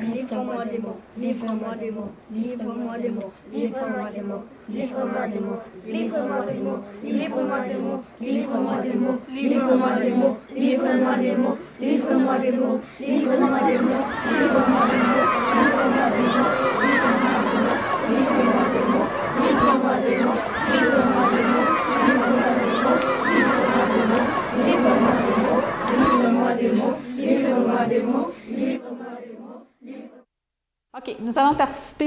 livre-moi des mots, livre-moi des mots, livre-moi des mots, livre-moi des mots, livre-moi des mots, livre-moi des mots, livre-moi des mots, livre-moi des mots, livre-moi des mots, livre-moi des mots, livre-moi des mots, livre-moi des mots, livre-moi des mots, livre-moi des mots,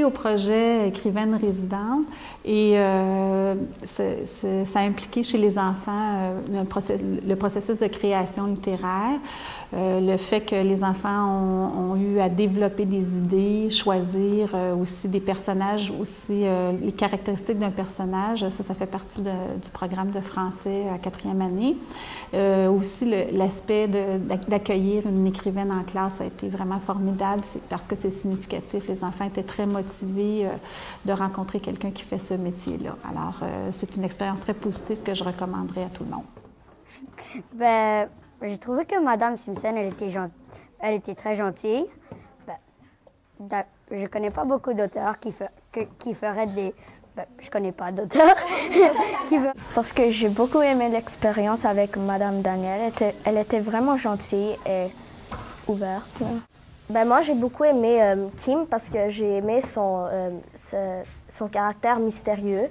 au projet Écrivaine résidente et euh, ça a impliqué chez les enfants euh, le processus de création littéraire, euh, le fait que les enfants ont, eu à développer des idées, choisir aussi des personnages, aussi les caractéristiques d'un personnage. Ça, ça fait partie du programme de français à quatrième année. Aussi, l'aspect d'accueillir une écrivaine en classe a été vraiment formidable parce que c'est significatif. Les enfants étaient très motivés euh, de rencontrer quelqu'un qui fait ce métier-là. Alors, euh, c'est une expérience très positive que je recommanderais à tout le monde. Ben, j'ai trouvé que Madame Simpson, elle était, gen- elle était très gentille. Ben, d'a- je connais pas beaucoup d'auteurs qui, fe- que- qui feraient des... Ben, je connais pas d'auteurs. qui fe- Parce que j'ai beaucoup aimé l'expérience avec Madame Danielle. Elle était, elle était vraiment gentille et ouverte. Ben moi, j'ai beaucoup aimé euh, Kim parce que j'ai aimé son, euh, ce- son caractère mystérieux.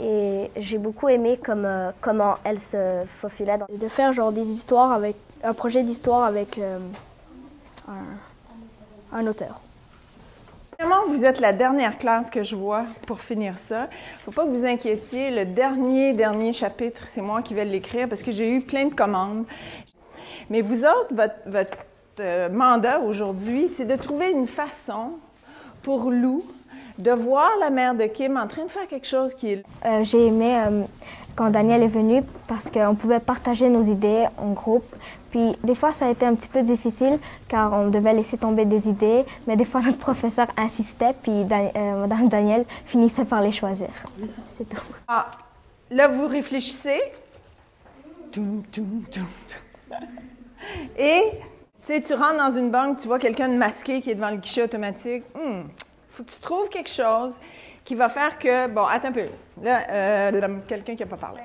Et j'ai beaucoup aimé comme, euh, comment elle se faufilait. Dans... de faire genre des histoires avec un projet d'histoire avec euh, un, un auteur. Vraiment, vous êtes la dernière classe que je vois pour finir ça? Faut pas que vous inquiétiez. Le dernier, dernier chapitre, c'est moi qui vais l'écrire parce que j'ai eu plein de commandes. Mais vous autres, votre, votre, euh, mandat aujourd'hui, c'est de trouver une façon pour Lou de voir la mère de Kim en train de faire quelque chose qui est Euh, j'ai aimé euh, quand Daniel est venu parce qu'on pouvait partager nos idées en groupe. Puis des fois, ça a été un petit peu difficile car on devait laisser tomber des idées, mais des fois notre professeur insistait, puis Dan- Madame Daniel finissait par les choisir. C'est tout. Ah, là, vous réfléchissez. Et, tu sais, tu rentres dans une banque, tu vois quelqu'un de masqué qui est devant le guichet automatique. Il faut que tu trouves quelque chose qui va faire que, bon, attends un peu. Là, euh, quelqu'un qui n'a pas parlé.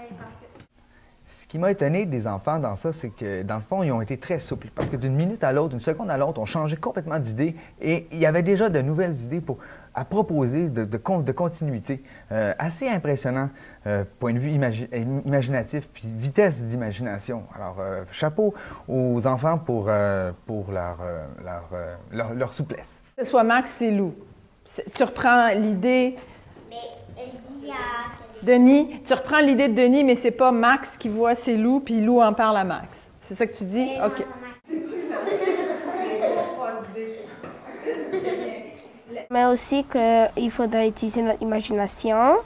Ce qui m'a étonné des enfants dans ça, c'est que dans le fond, ils ont été très souples. Parce que d'une minute à l'autre, d'une seconde à l'autre, on changeait complètement d'idée et il y avait déjà de nouvelles idées pour, à proposer de, de, con- de continuité. Euh, assez impressionnant, euh, point de vue imagi- imaginatif, puis vitesse d'imagination. Alors, euh, chapeau aux enfants pour, euh, pour leur, euh, leur, euh, leur, leur souplesse. Que ce soit Max, c'est Lou. Tu reprends l'idée? Denis, tu reprends l'idée de Denis, mais c'est pas Max qui voit c'est Lou, puis Lou en parle à Max. C'est ça que tu dis? OK. Mais aussi qu'il faudrait utiliser notre imagination.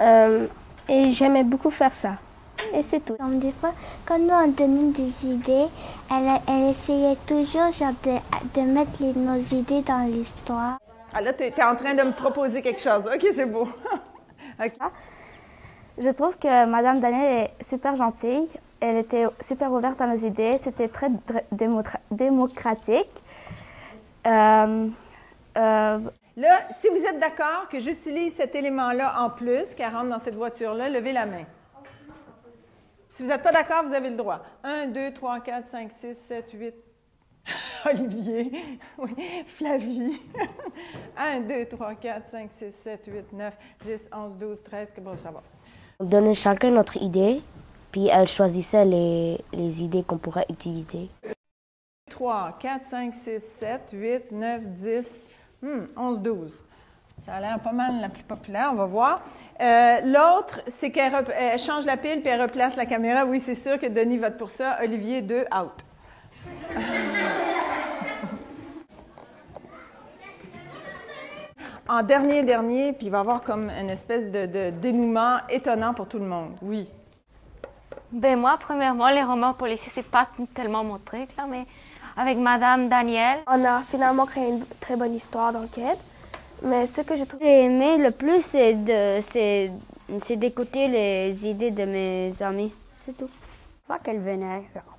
Euh, et j'aimais beaucoup faire ça. Et c'est tout. Comme des fois, quand nous on donnait des idées, elle, elle essayait toujours genre, de, de mettre les- nos idées dans l'histoire. Ah là, tu es, en train de me proposer quelque chose. OK, c'est beau. OK. Je trouve que Madame Daniel est super gentille. Elle était super ouverte à nos idées. C'était très démocratique. Euh, euh, Là, si vous êtes d'accord que j'utilise cet élément-là en plus, qui rentre dans cette voiture-là, levez la main. Si vous n'êtes pas d'accord, vous avez le droit. 1, 2, 3, 4, 5, 6, 7, 8. Olivier. Oui. Flavie. 1, 2, 3, 4, 5, 6, 7, 8, 9, 10, 11, 12, 13. que Bon, ça va. On donnait chacun notre idée, puis elle choisissait les, les idées qu'on pourrait utiliser. 3, 4, 5, 6, 7, 8, 9, 10, hmm, 11, 12. Ça a l'air pas mal la plus populaire, on va voir. Euh, L'autre, c'est qu'elle change la pile puis elle replace la caméra. Oui, c'est sûr que Denis vote pour ça. Olivier, 2, out. en dernier, dernier, puis il va y avoir comme une espèce de, de dénouement étonnant pour tout le monde. Oui. Ben moi, premièrement, les romans policiers, c'est pas tellement mon truc, là, mais avec Madame Danielle. On a finalement créé une très bonne histoire d'enquête. Mais ce que je trouve J'ai aimé le plus, c'est de, c'est, c'est d'écouter les idées de mes amis. C'est tout. Une fois qu'elle venait, genre,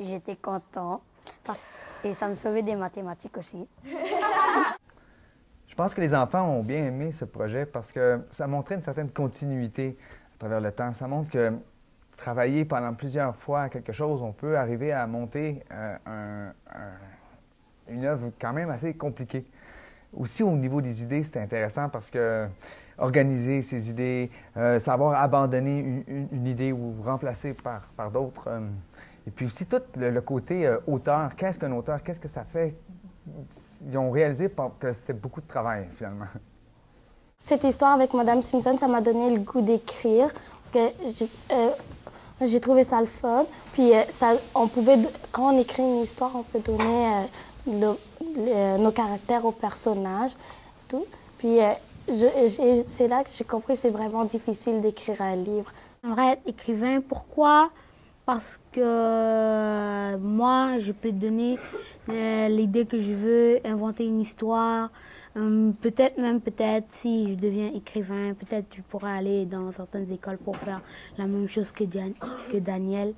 j'étais content. Parce- Et ça me sauvait des mathématiques aussi. Je pense que les enfants ont bien aimé ce projet parce que ça montrait une certaine continuité à travers le temps. Ça montre que travailler pendant plusieurs fois à quelque chose, on peut arriver à monter euh, une œuvre quand même assez compliquée. Aussi, au niveau des idées, c'est intéressant parce que organiser ses idées, euh, savoir abandonner une, idée ou remplacer par, d'autres. Euh, et puis aussi tout le, côté auteur. Qu'est-ce qu'un auteur? Qu'est-ce que ça fait? Ils ont réalisé que c'était beaucoup de travail, finalement. Cette histoire avec Madame Simpson, ça m'a donné le goût d'écrire, parce que j'ai euh, trouvé ça le fun. Puis, euh, ça, on pouvait, quand on écrit une histoire, on peut donner euh, nos caractères aux personnages. Tout. Puis, c'est là que j'ai compris que c'est vraiment difficile d'écrire un livre. J'aimerais être écrivain. Pourquoi parce que euh, moi, je peux donner euh, l'idée que je veux, inventer une histoire. Euh, peut-être même, peut-être, si je deviens écrivain, peut-être je pourrais aller dans certaines écoles pour faire la même chose que, que Daniel.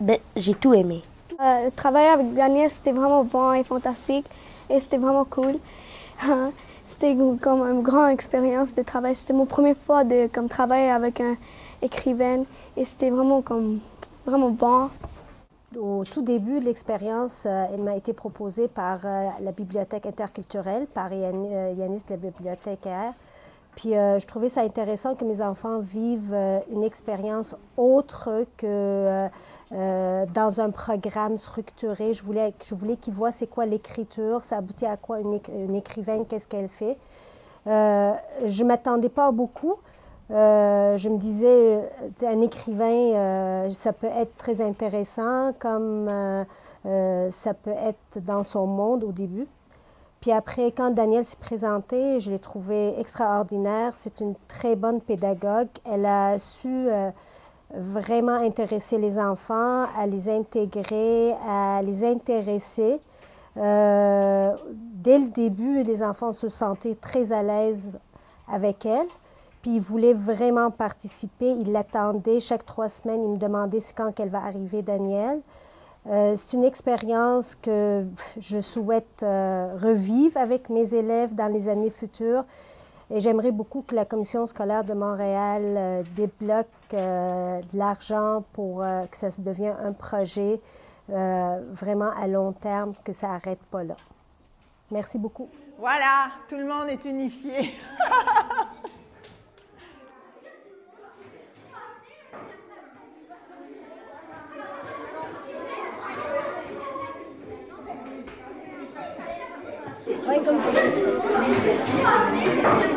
Ben, j'ai tout aimé. travailler avec Daniel, c'était vraiment bon et fantastique et c'était vraiment cool. c'était comme une grande expérience de travail. C'était mon première fois de comme, travailler avec un écrivain et c'était vraiment comme vraiment bon. Au tout début de l'expérience, euh, elle m'a été proposée par euh, la bibliothèque interculturelle, par euh, Yanis, la bibliothécaire. Puis je trouvais ça intéressant que mes enfants vivent une expérience autre que dans un programme structuré. Je voulais, je voulais qu'ils voient c'est quoi l'écriture, ça aboutit à quoi une, une écrivaine, qu'est-ce qu'elle fait. je ne m'attendais pas beaucoup. Euh, je me disais, euh, un écrivain, euh, ça peut être très intéressant, comme ça peut être dans son monde au début. Puis après, quand Danielle s'est présentée, je l'ai trouvée extraordinaire. C'est une très bonne pédagogue. Elle a su vraiment intéresser les enfants, à les intégrer, à les intéresser. dès le début, les enfants se sentaient très à l'aise avec elle. Puis il voulait vraiment participer. Il l'attendait chaque trois semaines. Il me demandait c'est quand qu'elle va arriver, Daniel. Euh, c'est une expérience que je souhaite euh, revivre avec mes élèves dans les années futures. Et j'aimerais beaucoup que la Commission scolaire de Montréal euh, débloque de l'argent pour que ça devienne un projet vraiment à long terme, que ça n'arrête pas là. Merci beaucoup. Voilà, tout le monde est unifié. Thank you.